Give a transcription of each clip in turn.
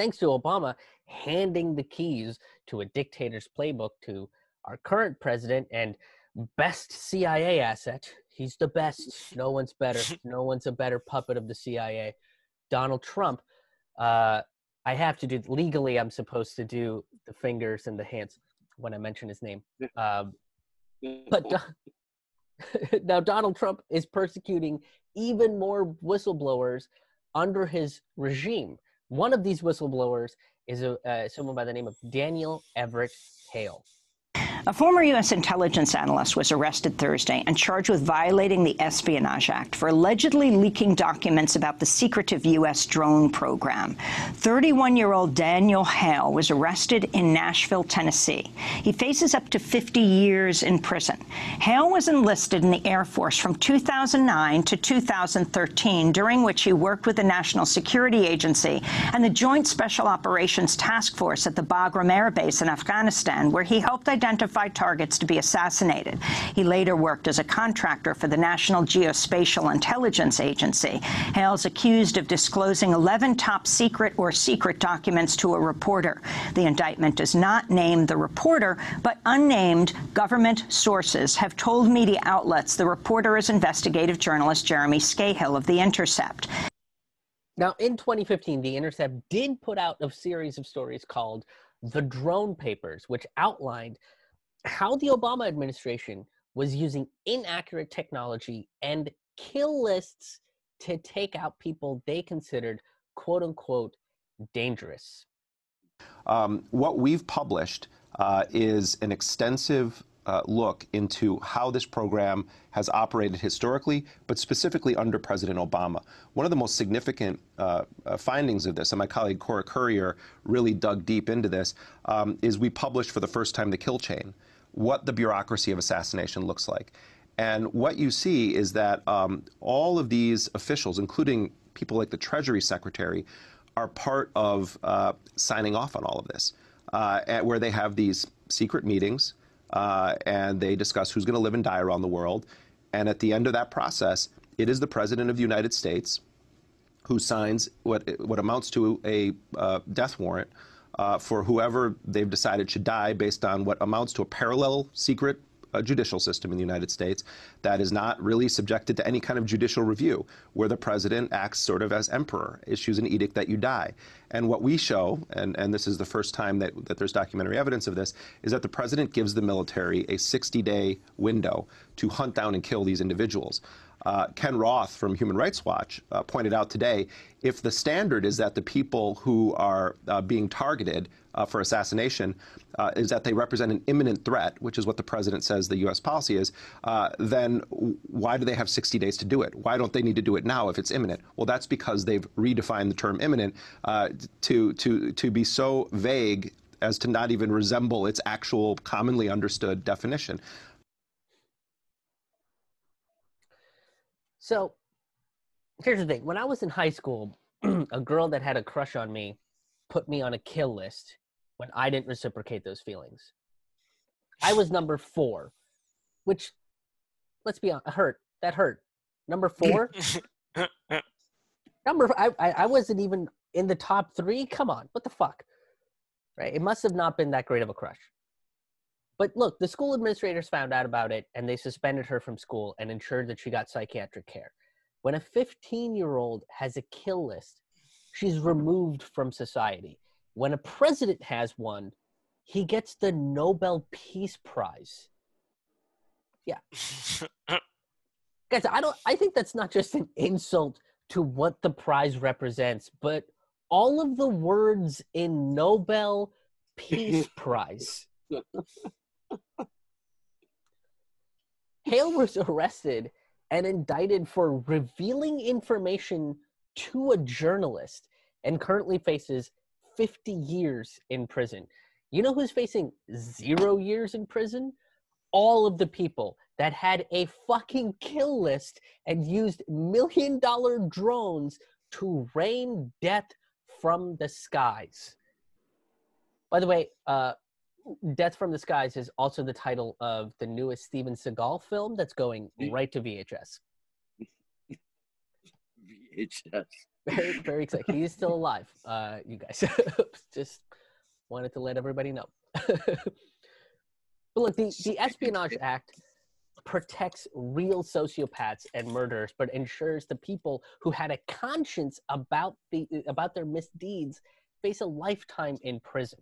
thanks to Obama handing the keys to a dictator's playbook to our current president and best CIA asset. He's the best. No one's better. No one's a better puppet of the CIA. Donald Trump. Uh, I have to do legally. I'm supposed to do the fingers and the hands when I mention his name. Um, but now Donald Trump is persecuting even more whistleblowers under his regime. One of these whistleblowers is a, uh, someone by the name of Daniel Everett Hale. A former U.S. intelligence analyst was arrested Thursday and charged with violating the Espionage Act for allegedly leaking documents about the secretive U.S. drone program. 31-year-old Daniel Hale was arrested in Nashville, Tennessee. He faces up to 50 years in prison. Hale was enlisted in the Air Force from 2009 to 2013, during which he worked with the National Security Agency and the Joint Special Operations Task Force at the Bagram Air Base in Afghanistan, where he helped identify targets to be assassinated. He later worked as a contractor for the National Geospatial Intelligence Agency. Hale's accused of disclosing 11 top secret or secret documents to a reporter. The indictment does not name the reporter, but unnamed government sources have told media outlets the reporter is investigative journalist Jeremy Scahill of The Intercept. Now, in 2015, The Intercept did put out a series of stories called The Drone Papers, which outlined how the Obama administration was using inaccurate technology and kill lists to take out people they considered quote unquote dangerous. Um, what we've published uh, is an extensive uh, look into how this program has operated historically, but specifically under President Obama. One of the most significant uh, uh findings of this, and my colleague Cora Currier really dug deep into this, um, is we published for the first time the kill chain what the bureaucracy of assassination looks like. And what you see is that um, all of these officials, including people like the Treasury Secretary, are part of uh, signing off on all of this, uh, where they have these secret meetings uh, and they discuss who's going to live and die around the world. And at the end of that process, it is the President of the United States who signs what, what amounts to a uh, death warrant uh, for whoever they've decided should die based on what amounts to a parallel secret uh, judicial system in the United States that is not really subjected to any kind of judicial review, where the president acts sort of as emperor, issues an edict that you die. And what we show, and, and this is the first time that, that there's documentary evidence of this, is that the president gives the military a 60 day window to hunt down and kill these individuals. Uh, Ken Roth from Human Rights Watch uh, pointed out today if the standard is that the people who are uh, being targeted uh, for assassination uh, is that they represent an imminent threat, which is what the president says the U.S. policy is, uh, then why do they have 60 days to do it? Why don't they need to do it now if it's imminent? Well, that's because they've redefined the term imminent to, to, to be so vague as to not even resemble its actual commonly understood definition. So here's the thing. When I was in high school, a girl that had a crush on me put me on a kill list when I didn't reciprocate those feelings. I was number four, which, let's be honest, hurt. That hurt. Number four. number. I, I I wasn't even in the top three. Come on, what the fuck? Right? It must have not been that great of a crush. But look, the school administrators found out about it and they suspended her from school and ensured that she got psychiatric care. When a 15 year old has a kill list, she's mm-hmm. removed from society. When a president has one, he gets the Nobel Peace Prize. Yeah. Guys, I don't I think that's not just an insult to what the prize represents, but all of the words in Nobel Peace Prize. Hale was arrested and indicted for revealing information to a journalist and currently faces 50 years in prison. You know who's facing zero years in prison? All of the people that had a fucking kill list and used million dollar drones to rain death from the skies. By the way, uh, Death from the Skies is also the title of the newest Steven Seagal film that's going right to VHS. VHS. very, very excited. He is still alive. Uh, you guys just wanted to let everybody know. but look, the, the Espionage Act protects real sociopaths and murderers, but ensures the people who had a conscience about the about their misdeeds face a lifetime in prison.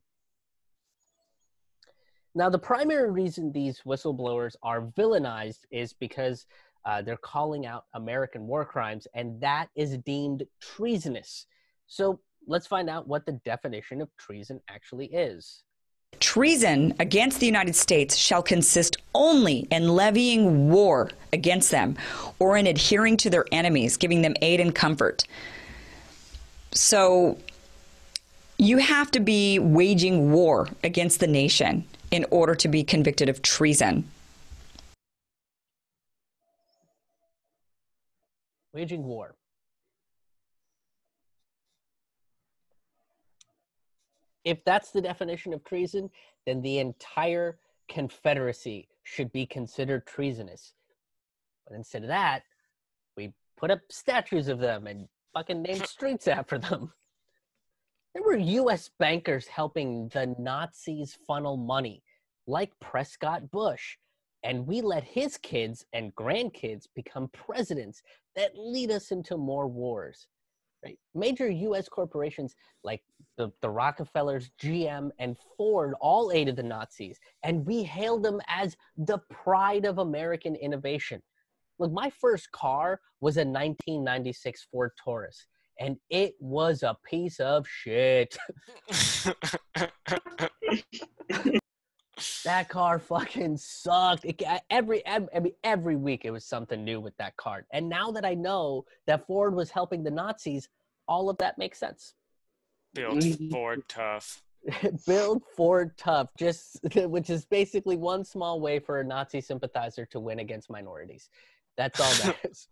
Now, the primary reason these whistleblowers are villainized is because uh, they're calling out American war crimes, and that is deemed treasonous. So let's find out what the definition of treason actually is. Treason against the United States shall consist only in levying war against them or in adhering to their enemies, giving them aid and comfort. So you have to be waging war against the nation in order to be convicted of treason. Waging war. If that's the definition of treason, then the entire Confederacy should be considered treasonous. But instead of that, we put up statues of them and fucking name streets after them. There were US bankers helping the Nazis funnel money, like Prescott Bush. And we let his kids and grandkids become presidents that lead us into more wars. Right? Major US corporations like the, the Rockefellers, GM, and Ford all aided the Nazis, and we hailed them as the pride of American innovation. Look, my first car was a 1996 Ford Taurus and it was a piece of shit. that car fucking sucked. It, every, every every week it was something new with that car. And now that I know that Ford was helping the Nazis, all of that makes sense. Build mhm. Ford tough. Build Ford tough, just which is basically one small way for a Nazi sympathizer to win against minorities. That's all that is.